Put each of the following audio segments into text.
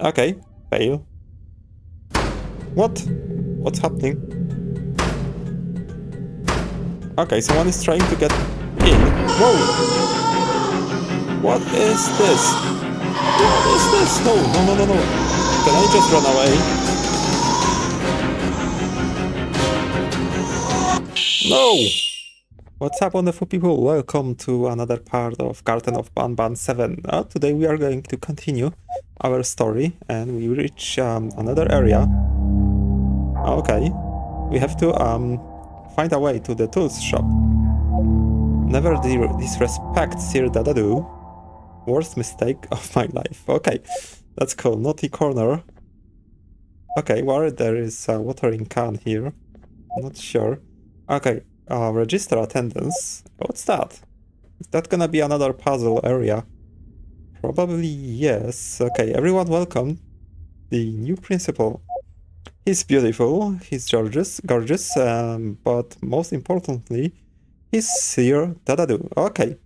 Okay, fail. What? What's happening? Okay, someone is trying to get in. Whoa! What is this? What is this? No, no, no, no, no. Can I just run away? No! What's up, wonderful people? Welcome to another part of Garten of Banban 7. Uh, today we are going to continue our story and we reach um, another area. Okay, we have to um, find a way to the tools shop. Never disrespect Sir Dadadoo. Worst mistake of my life. Okay, that's cool. Naughty corner. Okay, well, there is a watering can here. Not sure. Okay, uh, register attendance. What's that? Is that gonna be another puzzle area? Probably yes. Okay, everyone welcome. The new principal. He's beautiful, he's gorgeous, gorgeous, um, but most importantly, he's here. Dadadoo. Okay.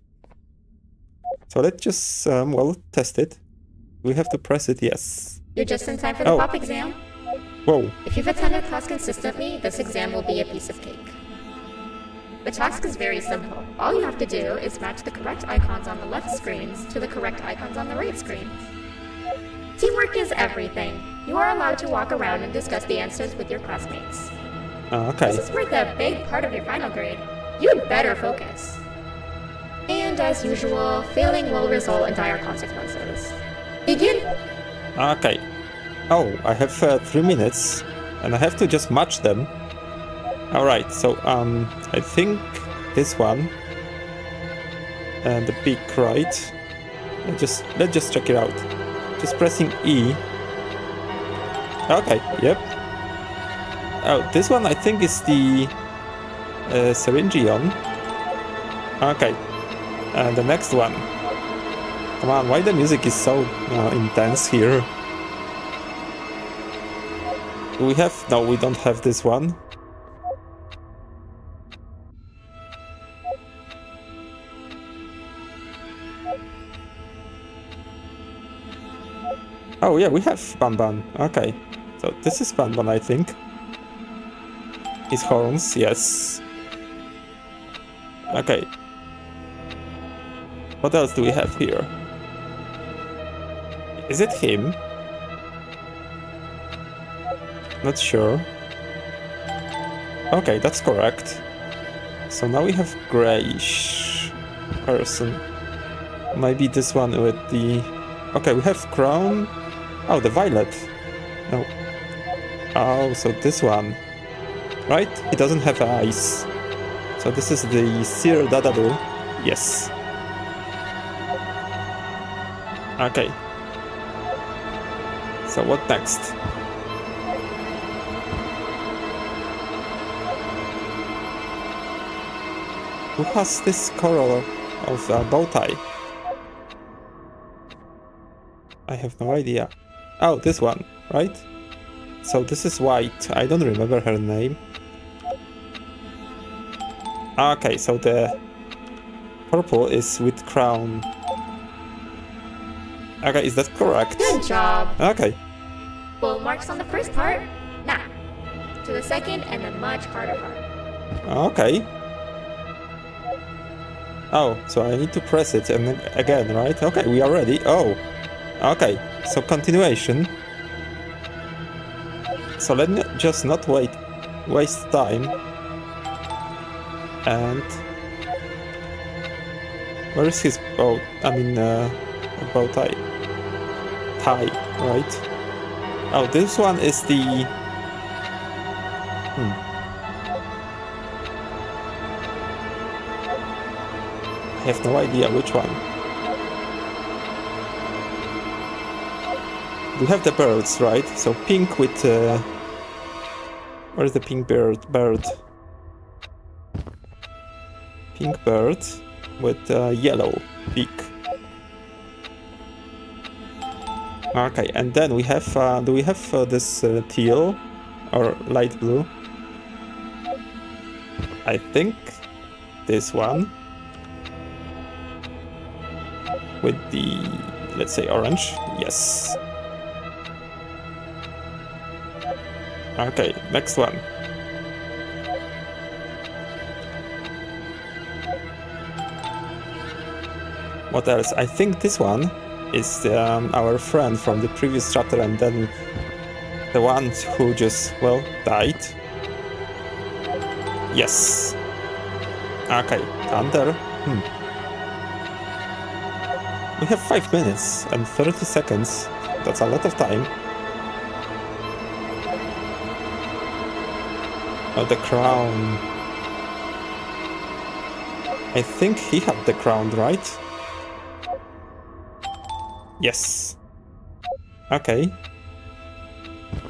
So let's just, um, well, test it. We have to press it, yes. You're just in time for the Oh. pop exam. Whoa. If you've attended class consistently, this exam will be a piece of cake. The task is very simple. All you have to do is match the correct icons on the left screens to the correct icons on the right screens. Teamwork is everything. You are allowed to walk around and discuss the answers with your classmates. Uh, okay. This is worth a big part of your final grade. You'd better focus. And as usual, failing will result in dire consequences. Begin! Okay. Oh, I have uh, three minutes, and I have to just match them. All right. So um, I think this one and the big right. Let's just let's just check it out. Just pressing E. Okay. Yep. Oh, this one I think is the uh, Syringeon. Okay. And the next one. Come on, why the music is so uh, intense here? Do we have? No, we don't have this one. Oh yeah, we have Banban. Okay, so this is Banban, I think. His horns, yes. Okay. What else do we have here? Is it him? Not sure. Okay, that's correct. So now we have grayish person. Maybe this one with the... Okay, we have crown. Oh, the violet. No. Oh, so this one. Right? It doesn't have eyes. So this is the Sir Dadadoo. Yes. Okay. So what next? Who has this color of a bow tie? I have no idea. Oh, this one, right? So this is white. I don't remember her name. Okay, so the purple is with crown. Okay, is that correct? Good job! Okay. Full marks on the first part. Now, to the second and the much harder part. Okay. Oh, so I need to press it and then again, right? Okay, we are ready. Oh, okay. So continuation. So let me just not wait, waste time. And where is his boat? I mean, uh, bow tie. Tie, right? Oh, this one is the. Hmm. I have no idea which one. We have the birds, right? So pink with. Uh... Where's the pink bird? Bird. Pink bird with uh, yellow beak. Okay, and then we have. Uh, do we have uh, this uh, teal or light blue? I think this one with the let's say orange yes Okay, next one. What else? I think this one is um, our friend from the previous chapter and then the one who just, well, died. Yes. Okay, Thunder. Hmm. We have 5 minutes and 30 seconds. That's a lot of time. Oh, the crown. I think he had the crown, right? Yes. Okay.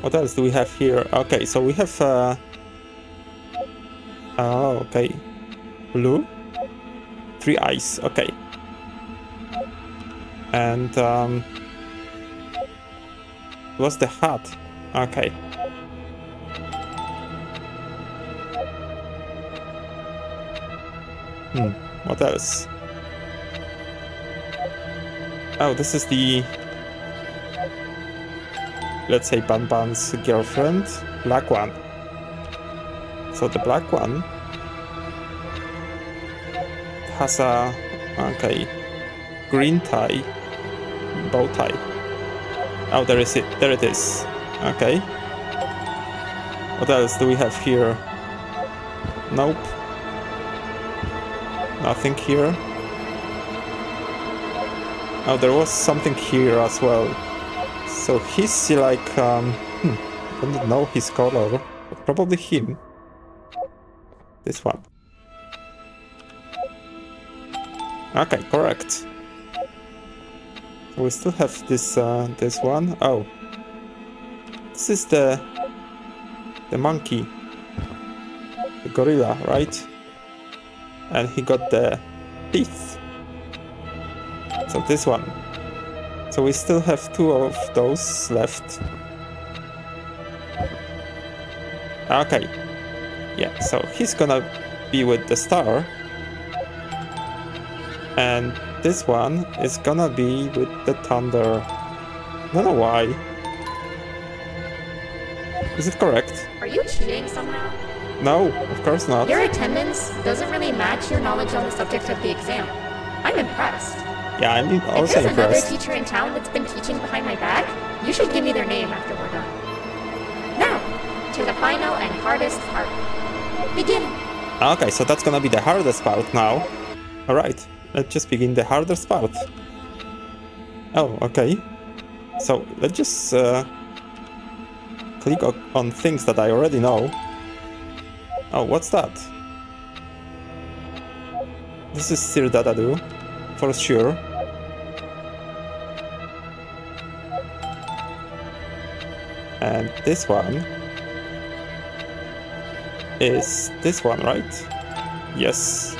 What else do we have here? Okay, so we have... Uh... Oh, okay. Blue? Three eyes, okay. And, um... What's the hat? Okay. Hmm, what else? Oh, this is the... Let's say Banban's girlfriend. Black one. So the black one has a... Okay. Green tie. Bow tie. Oh, there is it. There it is. Okay. What else do we have here? Nope. Nothing here. Oh, there was something here as well. So he's like, um, hmm, I don't know his color, but probably him. This one. Okay, correct. we still have this, uh, this one. Oh. This is the, the monkey. The gorilla, right? And he got the teeth. So this one. So we still have two of those left. Okay. Yeah, so he's gonna be with the star. And this one is gonna be with the thunder. I don't know why. Is it correct? Are you cheating somehow? No, of course not. Your attendance doesn't really match your knowledge on the subject of the exam. I'm impressed. Yeah, I'm If also there's another teacher in town that's been teaching behind my back, you should give me their name after we're done. Now, to the final and hardest part. Begin. Okay, so that's gonna be the hardest part now. Alright, let's just begin the hardest part. Oh, okay. So let's just uh, click on things that I already know. Oh, what's that? This is Sir Dadadoo, for sure. And this one is this one, right? Yes.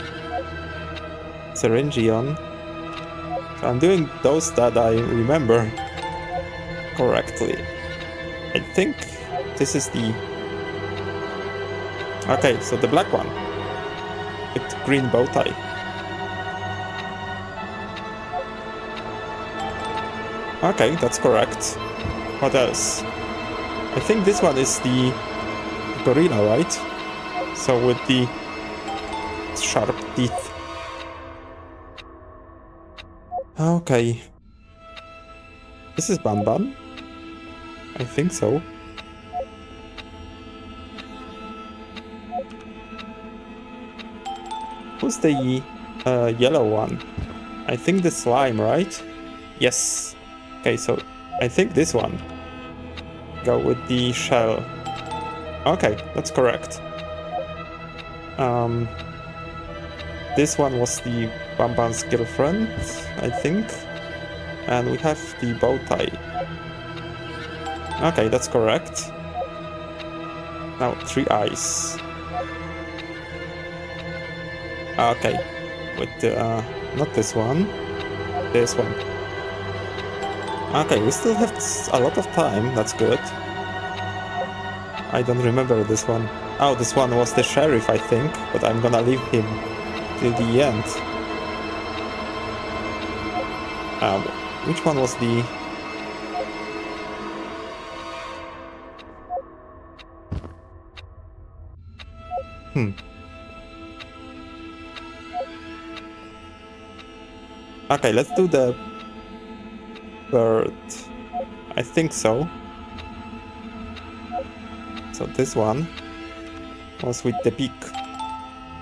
Syringeon. So I'm doing those that I remember correctly. I think this is the... Okay, so the black one. With green bow tie. Okay, that's correct. What else? I think this one is the gorilla, right? So with the sharp teeth. Okay. This is Banban? I think so. Who's the uh, yellow one? I think the slime, right? Yes. Okay, so I think this one. Go with the shell. Okay, that's correct. Um, this one was the Banban's girlfriend, I think. And we have the bow tie. Okay, that's correct. Now, three eyes. Okay, with the, uh, not this one, this one. Okay, we still have a lot of time, that's good. I don't remember this one. Oh, this one was the sheriff, I think, but I'm gonna leave him till the end. Um, which one was the... Hmm. Okay, let's do the bird. I think so. So this one was with the beak.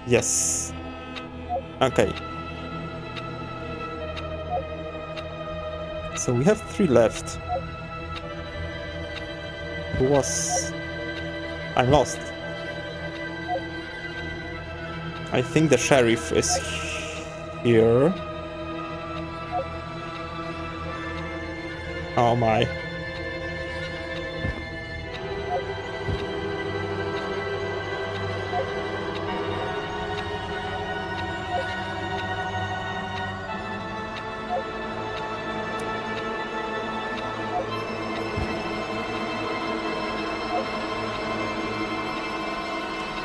Yes. Okay. So we have three left. Who was... I'm lost. I think the sheriff is here. Oh my.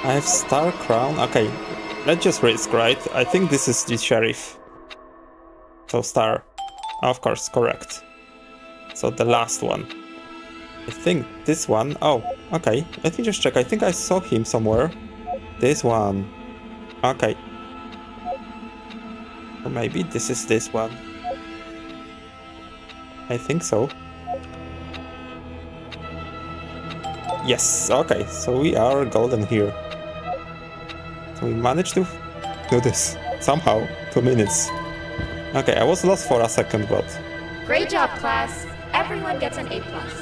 I have Star Crown. Okay, let's just risk, right? I think this is the sheriff. So Star. Of course, correct. So the last one. I think this one. Oh, okay. Let me just check. I think I saw him somewhere. This one. Okay. Or maybe this is this one. I think so. Yes, okay, so we are golden here. So we managed to do this somehow. Two minutes. Okay, I was lost for a second, but Great job, class. Everyone gets an A plus.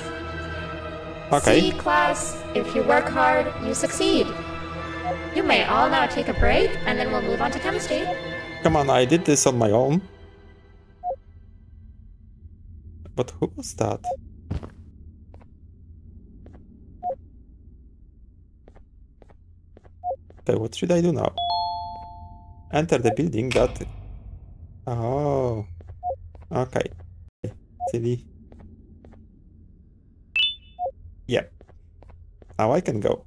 okay. See, class, if you work hard, you succeed. You may all now take a break, and then we'll move on to chemistry. Come on, I did this on my own. But who was that? Okay, what should I do now? Enter the building that... Oh. Okay. Silly. Yep. Now I can go.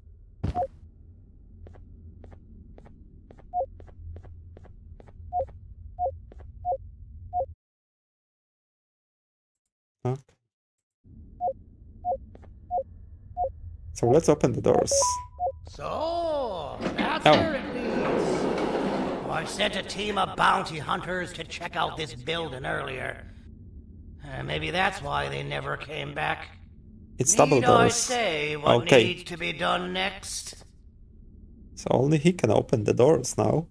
Okay. So let's open the doors. So, that's Oh. where it leads. Well, I sent a team of bounty hunters to check out this building earlier. Uh, maybe that's why they never came back. It's double Need I doors. say what Okay. needs to be done next? So only he can open the doors now.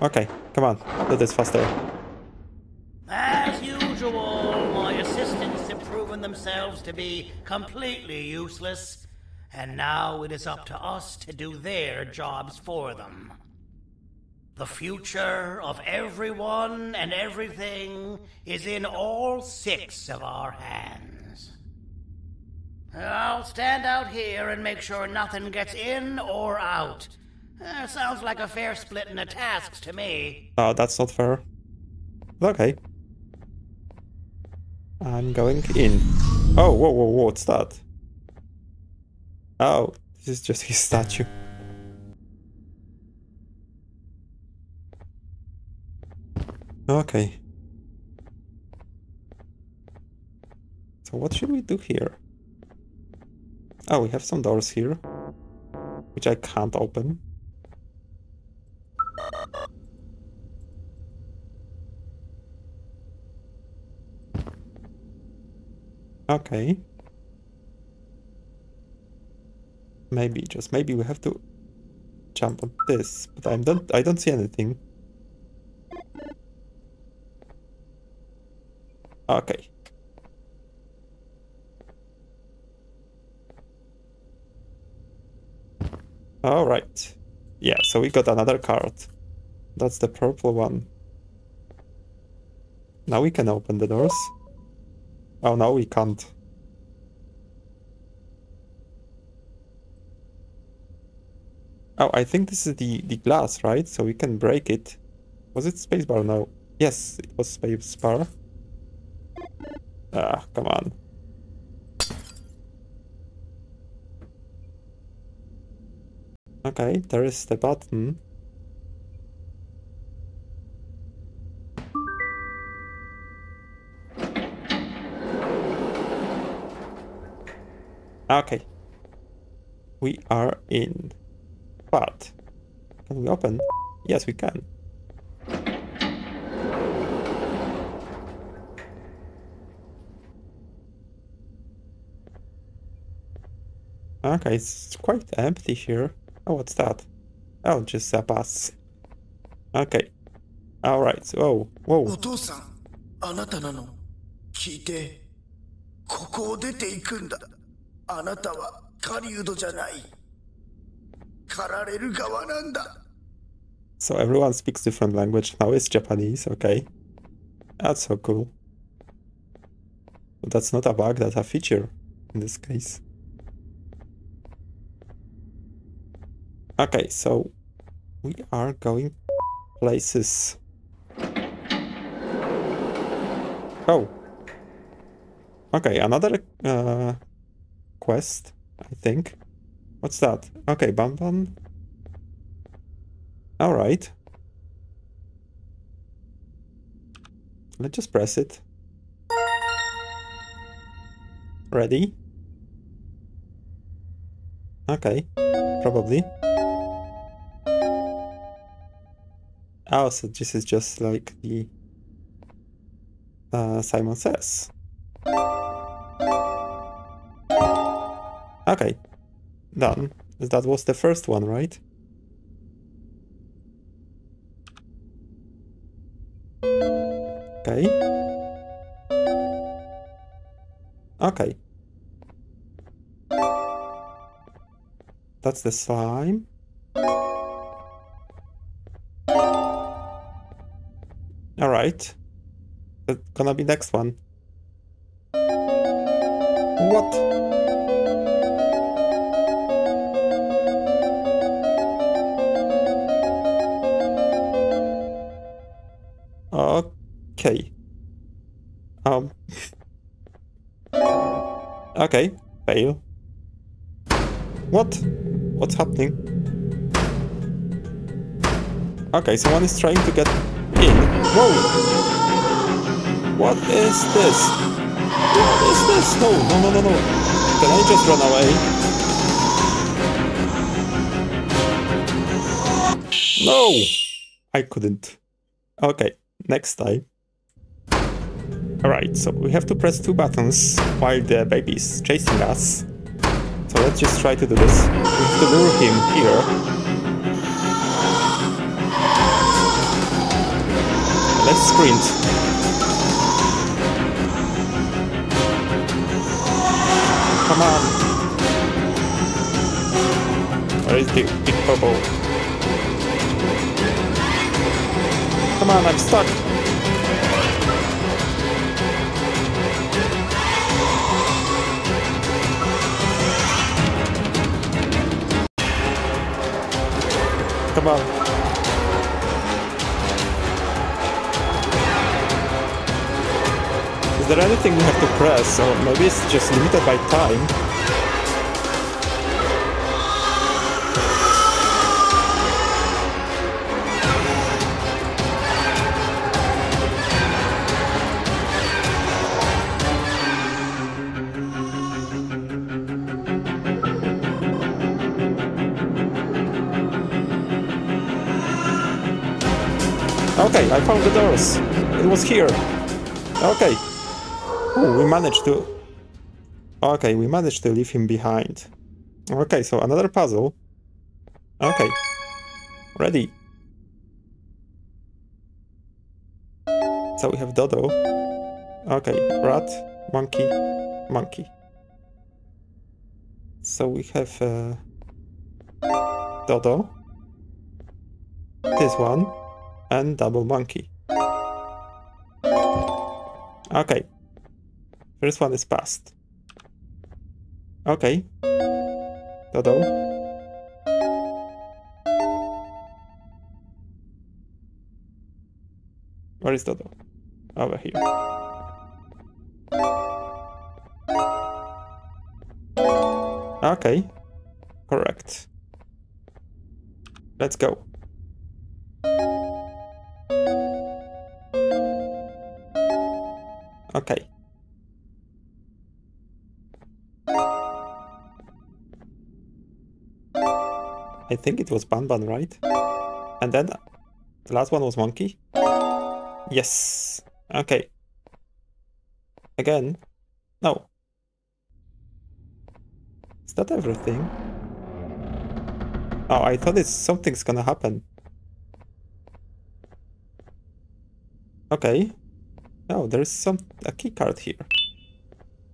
Okay, come on, do this faster. As usual, my assistants have proven themselves to be completely useless, and now it is up to us to do their jobs for them. The future of everyone and everything is in all six of our hands. I'll stand out here and make sure nothing gets in or out. Uh, sounds like a fair splitting of tasks to me. Oh, that's not fair. Okay. I'm going in. Oh, whoa, whoa, whoa, what's that? Oh, this is just his statue. Okay. So what should we do here? Oh, we have some doors here. Which I can't open. Okay. Maybe, just maybe we have to jump on this, but I don't I don't see anything. Okay. Alright. Yeah, so we got another card. That's the purple one. Now we can open the doors. Oh no, we can't. Oh, I think this is the, the glass, right? So we can break it. Was it spacebar? No. Yes, it was spacebar. Ah, come on. Okay, there is the button. Okay. We are in. But can we open? Yes, we can. Okay, it's quite empty here. Oh, what's that? Oh, just a bus. Okay. Alright, so, oh, whoa. お父さんあなたなの聞いてここを出ていくんだあなたは狩人じゃない狩られる側なんだ So everyone speaks different language. Now it's Japanese, okay. That's so cool. But that's not a bug, that's a feature in this case. Okay, so we are going places. Oh. Okay, another uh, quest, I think. What's that? Okay, Banban. Alright. Let's just press it. Ready? Okay, probably. Oh, so this is just like the uh, Simon says. Okay, done. That was the first one, right? Okay. Okay. That's the slime. Alright. That's gonna be next one. What? Okay. Um. Okay, fail. What? What's happening? Okay, someone is trying to get. Whoa! What is this? What is this? No, no, no, no, no. Can I just run away? No! I couldn't. Okay, next time. Alright, so we have to press two buttons while the baby is chasing us. So let's just try to do this. We have to lure him here. Let's sprint. Come on. Where is the big bubble? Come on, I'm stuck. Come on. There anything we have to press, or maybe it's just limited by time? Okay, I found the doors. It was here. Okay. We managed to... Okay, we managed to leave him behind. Okay, so another puzzle. Okay. Ready. So we have Dodo. Okay, rat, monkey, monkey. So we have uh, Dodo. This one. And double monkey. Okay. First one is passed. Okay. Dodo. Where is Dodo? Over here. Okay. Correct. Let's go. Okay. I think it was Banban, right? And then the last one was Monkey. Yes. Okay. Again. No. Is that everything? Oh, I thought it's something's gonna happen. Okay. Oh, there's some a key card here.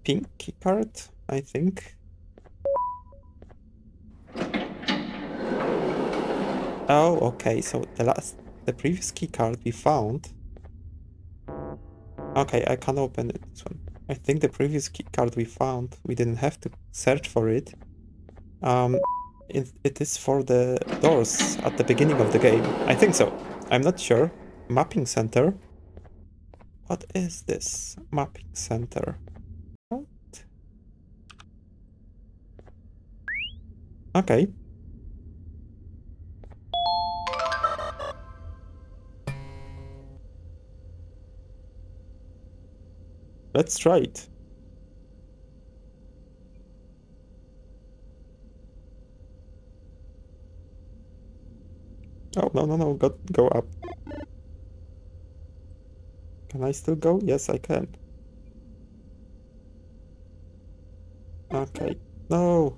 Pink key card, I think. Oh, okay, so the last the previous key card we found. Okay, I can't open it, this one. I think the previous key card we found, we didn't have to search for it. Um, it, it is for the doors at the beginning of the game. I think so. I'm not sure. Mapping center. What is this? Mapping center. What? Okay. Let's try it. Oh, no, no, no, go, go up. Can I still go? Yes, I can. Okay. No!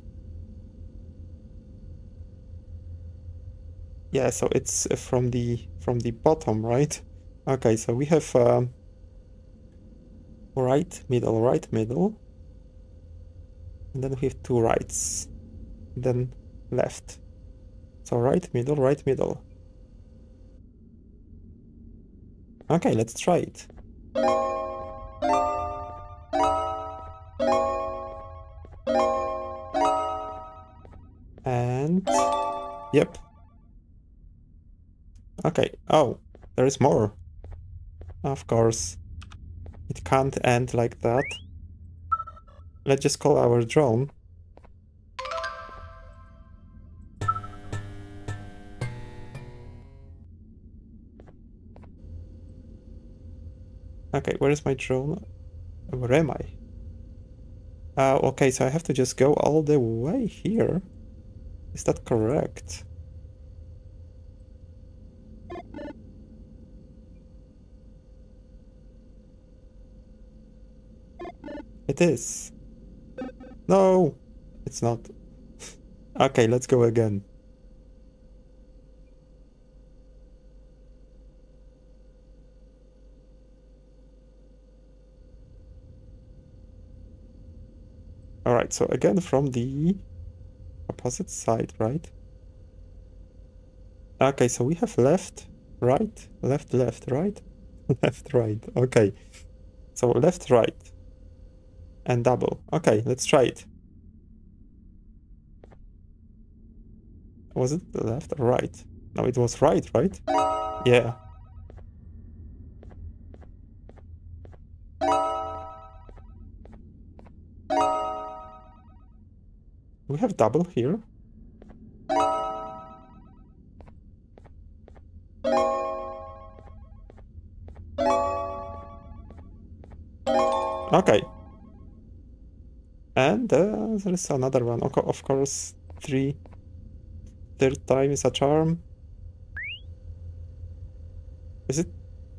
Yeah, so it's uh, from the from the bottom, right? Okay, so we have um, right, middle, right, middle. And then we have two rights. Then left. So right, middle, right, middle. Okay, let's try it. And... Yep. Okay, oh, there is more. Of course. It can't end like that. Let's just call our drone. Okay, where is my drone? Where am I? Uh, okay, so I have to just go all the way here. Is that correct? It is. No, it's not. okay, let's go again. Alright, so again from the opposite side, right? Okay, so we have left, right, left, left, right, left, right. Okay, so left, right and double. Okay, let's try it. Was it left or right? No, it was right, right? Yeah. We have double here. Okay. And uh, there is another one. Of course, three. Third time is a charm. Is it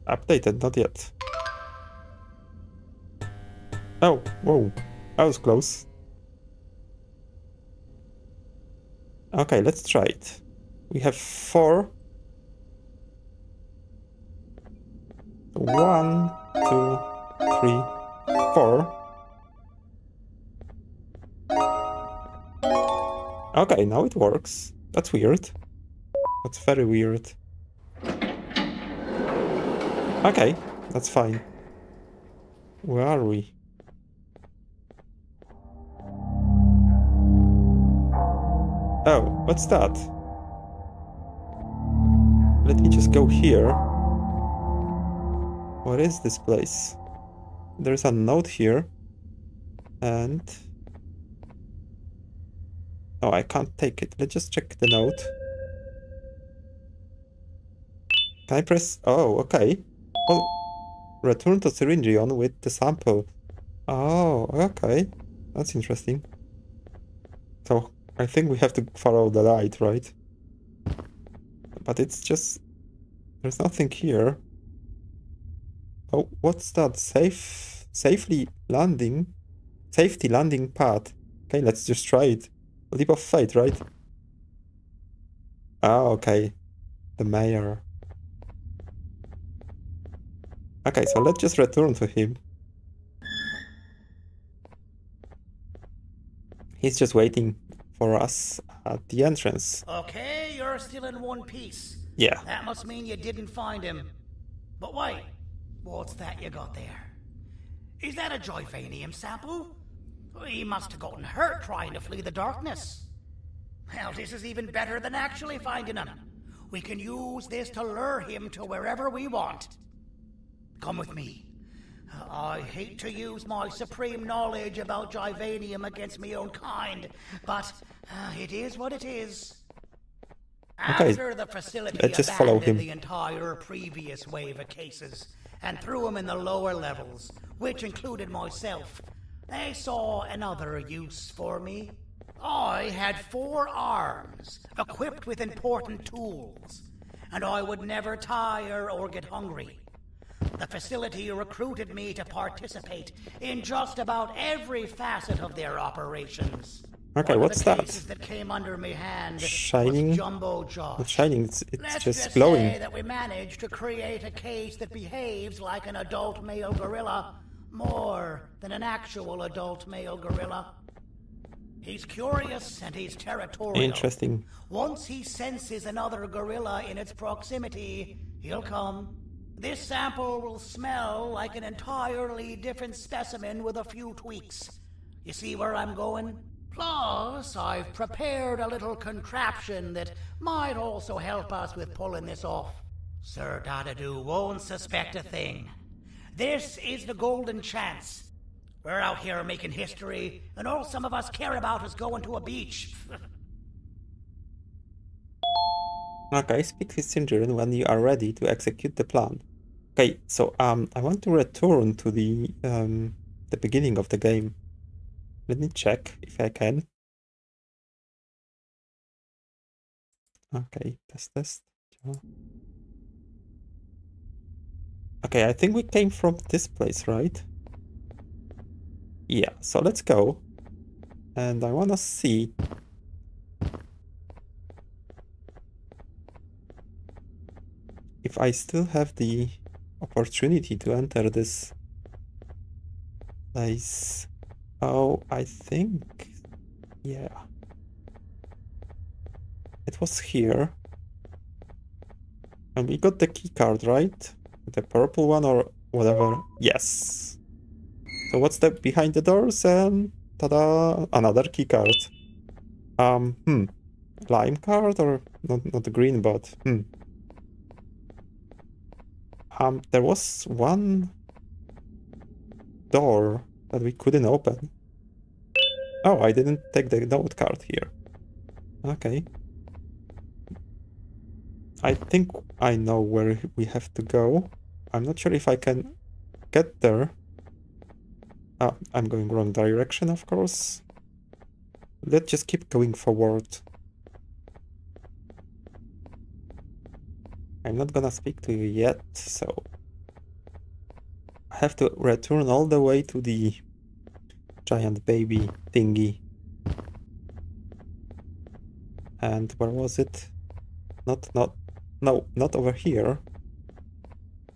updated? Not yet. Oh, whoa. That was close. Okay, let's try it. We have four. One, two, three, four. Okay, now it works. That's weird. That's very weird. Okay, that's fine. Where are we? Oh, what's that? Let me just go here. What is this place? There's a note here. And... Oh, I can't take it. Let's just check the note. Can I press... Oh, okay. Well, return to Syringeon with the sample. Oh, okay. That's interesting. So, I think we have to follow the light, right? But it's just... There's nothing here. Oh, what's that? Safe... Safely landing? Safety landing pad. Okay, let's just try it. Leap of faith, right? Ah, okay. The mayor. Okay, so let's just return to him. He's just waiting for us at the entrance. Okay, you're still in one piece. Yeah. That must mean you didn't find him. But wait, what's that you got there? Is that a Givanium sample? He must have gotten hurt trying to flee the darkness. Well, this is even better than actually finding him. We can use this to lure him to wherever we want. Come with me. I hate to use my supreme knowledge about Givanium against my own kind, but uh, it is what it is. Okay, After the facility let's just follow abandoned him. the entire previous wave of cases and threw them in the lower levels, which included myself, they saw another use for me. I had four arms, equipped with important tools, and I would never tire or get hungry. The facility recruited me to participate in just about every facet of their operations. Okay, One what's that? that came under my hand Shining? Jumbo Josh. It's shining, it's, it's Let's just just glowing. say that we managed to create a case that behaves like an adult male gorilla more than an actual adult male gorilla. He's curious and he's territorial. Interesting. Once he senses another gorilla in its proximity, he'll come. This sample will smell like an entirely different specimen with a few tweaks. You see where I'm going? Plus, I've prepared a little contraption that might also help us with pulling this off. Sir Dadadoo won't suspect a thing. This is the golden chance. We're out here making history, and all some of us care about is going to a beach. Okay, speak with Syringeon when you are ready to execute the plan. Okay, so um, I want to return to the um, the beginning of the game. Let me check if I can. Okay, test test. Okay, I think we came from this place, right? Yeah, so let's go. And I wanna see if I still have the opportunity to enter this place. Oh, I think, yeah. It was here. And we got the key card, right? The purple one or whatever. Yes. So what's that behind the doors? And ta-da! Another key card. Um, hmm. Lime card or not? Not the green, but hmm. Um, there was one door that we couldn't open. Oh, I didn't take the note card here. Okay. I think I know where we have to go. I'm not sure if I can get there. Ah, I'm going wrong direction, of course. Let's just keep going forward. I'm not gonna speak to you yet, so I have to return all the way to the giant baby thingy. And where was it? Not, not, no, not over here.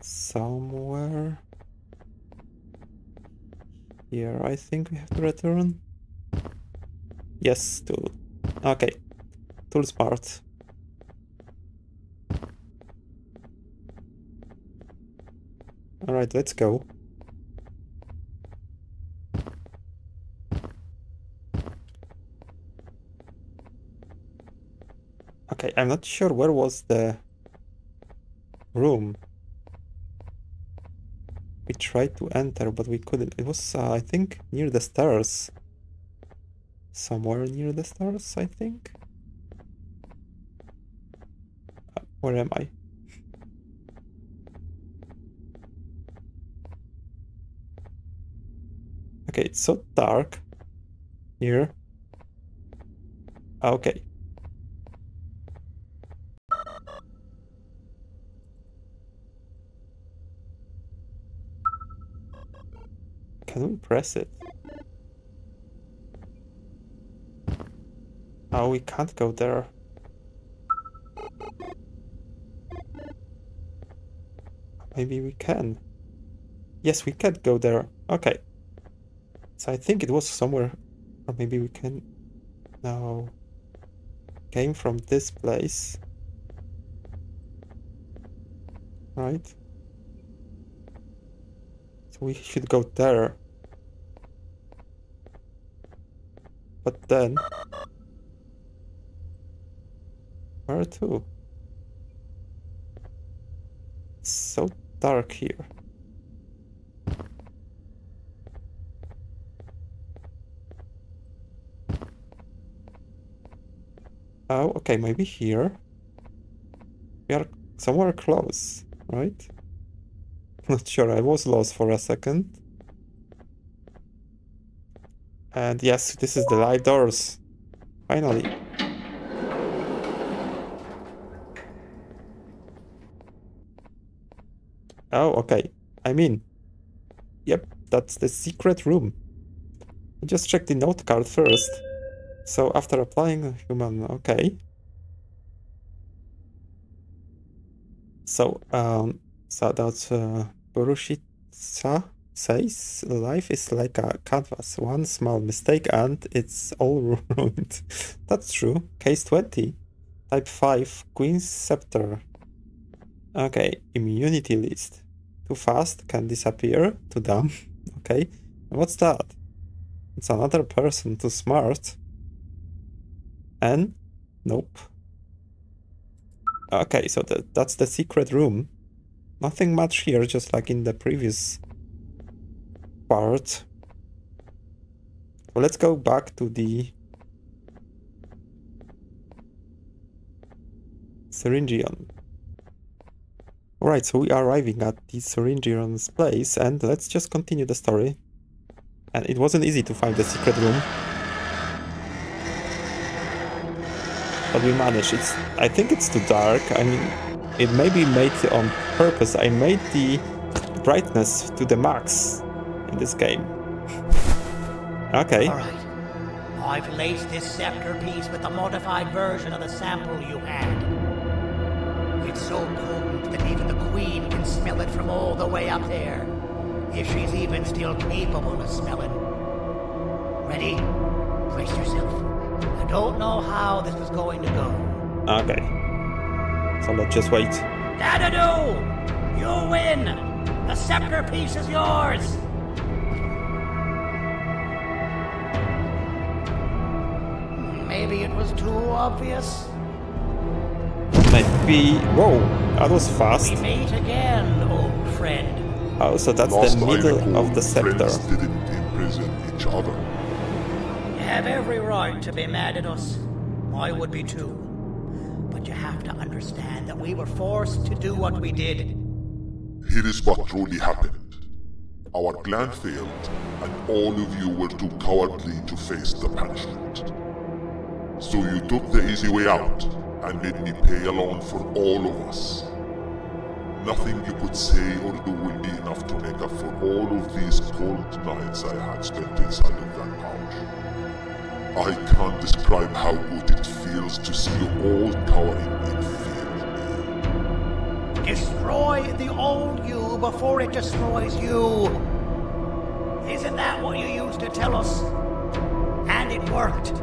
Somewhere here, I think we have to return. Yes, tool. Okay, tools smart. Alright, let's go. Okay, I'm not sure where was the room. We tried to enter, but we couldn't. It was, uh, I think, near the stairs. Somewhere near the stairs, I think. Uh, where am I? Okay, it's so dark here. Okay. We press it? Oh, we can't go there. Maybe we can. Yes, we can go there. Okay. So I think it was somewhere... Or maybe we can... No. Came from this place. Right? So we should go there. But then... Where to? It's so dark here. Oh, okay, maybe here. We are somewhere close, right? Not sure, I was lost for a second. And yes, this is the light doors. Finally. Oh, okay. I mean, yep, that's the secret room. I just check the note card first. So after applying human, okay. So, um, so that uh, Burushitsa says life is like a canvas. One small mistake and it's all ruined. That's true. Case 20. Type 5, Queen's Scepter. Okay, immunity list. Too fast, can disappear. Too dumb. okay. What's that? It's another person. Too smart. And nope. Okay, so that that's the secret room. Nothing much here, just like in the previous part. Let's go back to the Syringeon. Alright, so we are arriving at the Syringeon's place and let's just continue the story. And it wasn't easy to find the secret room. But we managed. It's I think it's too dark. I mean it may be made on purpose. I made the brightness to the max in this game. okay. Alright. I've laced this scepter piece with the modified version of the sample you had. It's so potent that even the Queen can smell it from all the way up there. If she's even still capable of smelling. Ready? Brace yourself. I don't know how this is going to go. Okay. So let's just wait. Dadadoo! You win! The scepter piece is yours! Maybe it was too obvious. Maybe whoa, that was fast. We meet again, old friend. Oh, so that's Last the I middle of the scepter. friends didn't imprison each other. You have every right to be mad at us. I would be too. But you have to understand that we were forced to do what we did. Here is what truly happened. Our plan failed, and all of you were too cowardly to face the punishment. So you took the easy way out, and made me pay along for all of us. Nothing you could say or do will be enough to make up for all of these cold nights I had spent inside of that pouch. I can't describe how good it feels to see you all cowering in fear. Destroy the old you before it destroys you. Isn't that what you used to tell us? And it worked.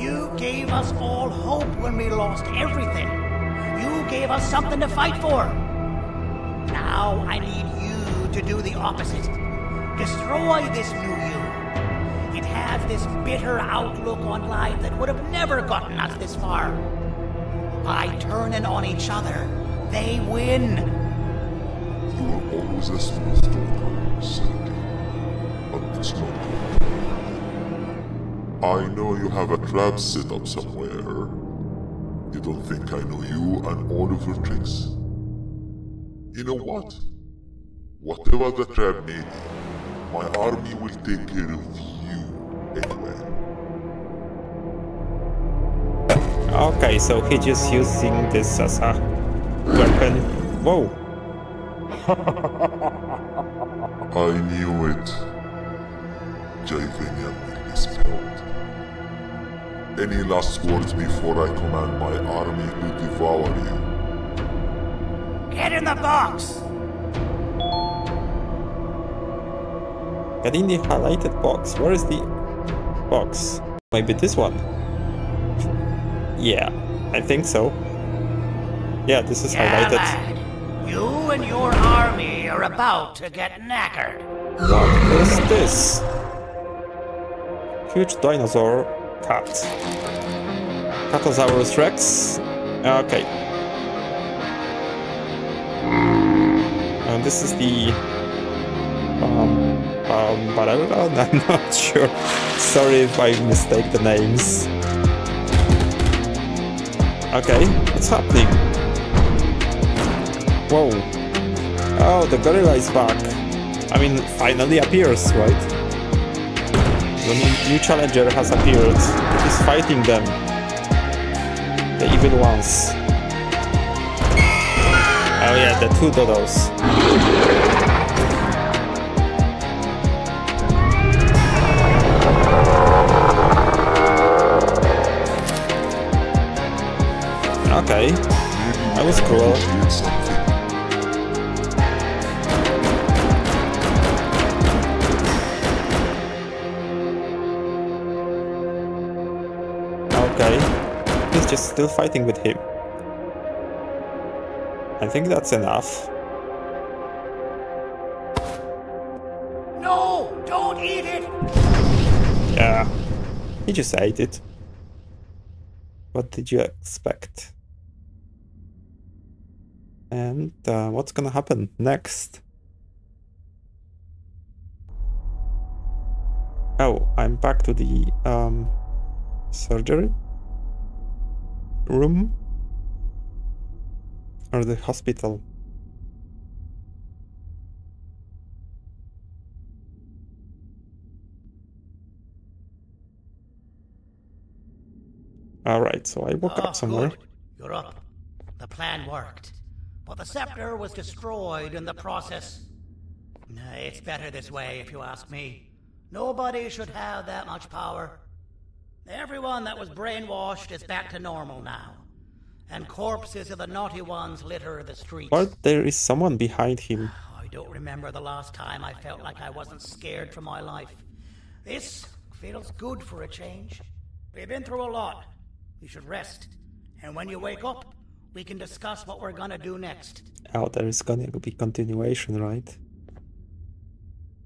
You gave us all hope when we lost everything. You gave us something to fight for. Now I need you to do the opposite. Destroy this new you. It has this bitter outlook on life that would have never gotten us this far. By turning on each other, they win. You were always a smooth talker, Sandy. But not good. I know you have a trap set up somewhere. You don't think I know you and all of your tricks? You know what? Whatever the trap may be, my army will take care of you anyway. Okay, so he just using this as a weapon. Whoa. I knew it. Givanium will be spilled. Any last words before I command my army to devour you? Get in the box! Get in the highlighted box. Where is the box? Maybe this one. Yeah, I think so. Yeah, this is Yeah, highlighted. lad. You and your army are about to get knackered. What is this? Huge dinosaur cat. Catosaurus rex. Okay. And this is the um um Barella? I'm not sure. Sorry if I mistake the names. Okay, what's happening? Whoa. Oh, the gorilla is back. I mean, finally appears, right? The new, challenger has appeared. He's fighting them. The evil ones. Oh yeah, the two dodos. Okay, That was cruel. Just still fighting with him. I think that's enough. No! Don't eat it! Yeah. He just ate it. What did you expect? And uh, what's gonna happen next? Oh, I'm back to the um, surgery room or the hospital. All right, so I woke Oh, up ah, somewhere. good. You're up. The plan worked. But the scepter was destroyed in the process. It's better this way, if you ask me. Nobody should have that much power. Everyone that was brainwashed is back to normal now. And corpses of the naughty ones litter the streets. But there is someone behind him. I don't remember the last time I felt like I wasn't scared for my life. This feels good for a change. We've been through a lot. You should rest. And when you wake up, we can discuss what we're gonna do next. Oh, there is gonna be continuation, right?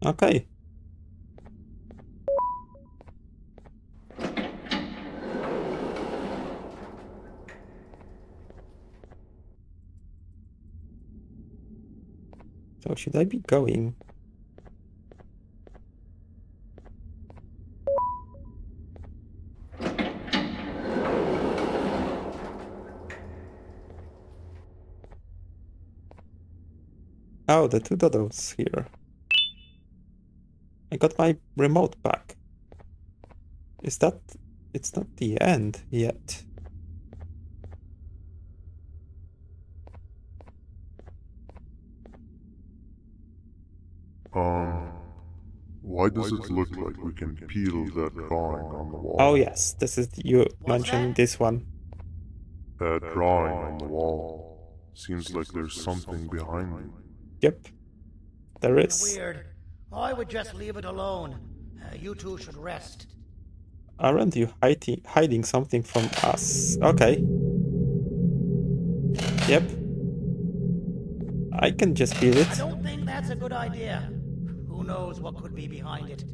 Okay. So should I be going? Oh, the two dodos here. I got my remote back. Is that... It's not the end yet. Um, why does it look like we can peel that drawing on the wall? Oh yes, this is you What's mentioning this one. That drawing on the wall. Seems like there's something behind me. Yep. There is. Weird. I would just leave it alone. Uh, you two should rest. Aren't you hiding, hiding something from us? Okay. Yep. I can just feel I don't think that's a good idea. Who knows what could be behind it?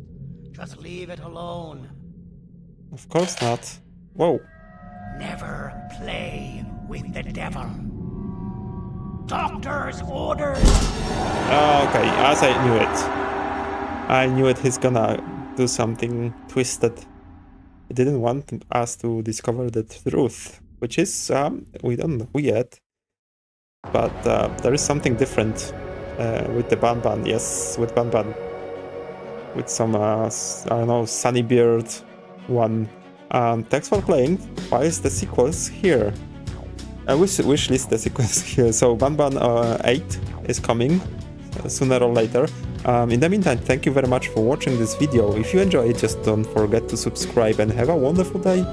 Just leave it alone. Of course not. Whoa. Never play with the devil. Doctor's orders! Oh, okay, as I knew it. I knew it, he's gonna do something twisted. He didn't want us to discover the truth, which is, um, we don't know yet. But uh, there is something different uh, with the Banban, yes, with Banban. With some, uh, I don't know, Sunny Beard one. Um, thanks for playing. Why is the sequels here? I wish wish list the sequence here. So Banban uh, 8 is coming uh, sooner or later. Um, in the meantime, thank you very much for watching this video. If you enjoy it, just don't forget to subscribe and have a wonderful day.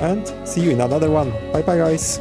And see you in another one. Bye bye guys.